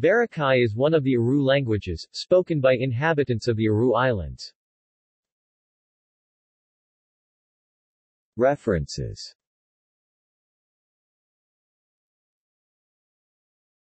Barakai is one of the Aru languages, spoken by inhabitants of the Aru Islands. References